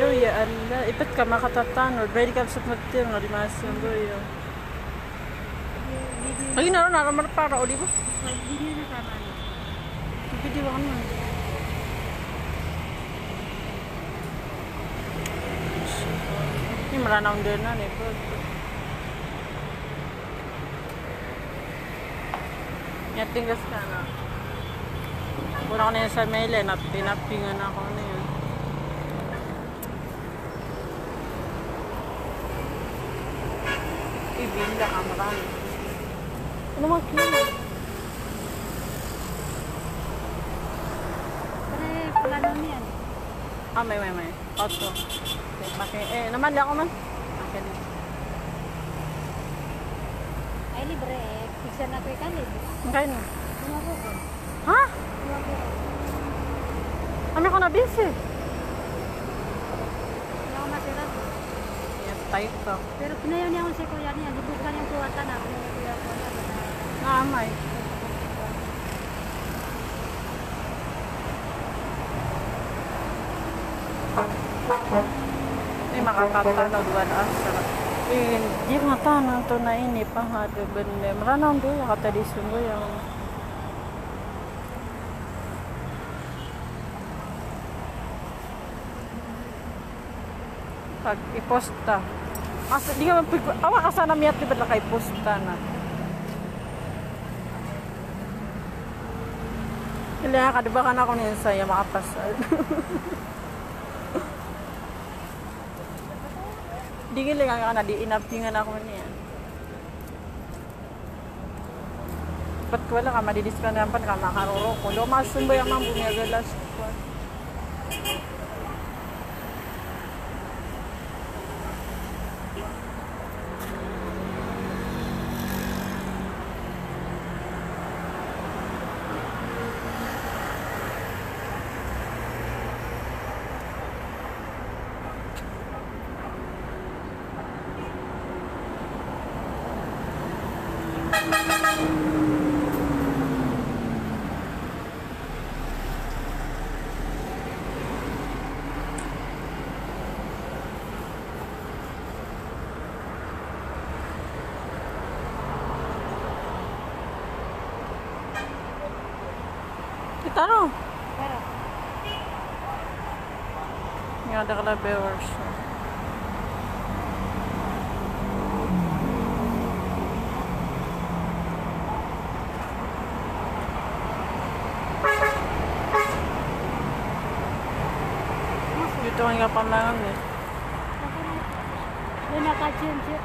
Ya ipet ka makatatanod. Ready ka sa magtir nga limas yung boyo. Lagi na ron naramar para o di ba? Video na sama ano. Video ka naman. Ini meranang din na nih, bro. Nyating gas ka na. Pura ko na yun sa mail eh, Ibig na kamaran. Ano mga kina? Pare, pala naman yan. Ah, may, may, may. Oto. Okay, pake. Eh, naman, di ako man. Akin eh. Ay, libre eh. Pixar na ko ikan eh. Magkano? Ano ako? Ha? Ano ako ko? Na busy? Type ko. Pero pinayaw niya ako si kuya niya. Libukan yung kuwata na. Ko na. Naamay. Ini makakatanaw. Eh, to na ini pa nga de bende. Maranang do ya kata di sunggo yang pag iposta. Asa di ka mapig awa ka sana miyat di ba kay posta na. Kailangan ka, di ba ka na ako niyan sa'yo makapasal? Di gili nga ka na, di inapingan ako niyan. Ba't wala ka, madidiskanampan ka, makaruro ko. Lumasun ba yung mga ko? Kita Kitaro. não não gaan bewers. Ito ang pandangan niya. Nakakasin siya.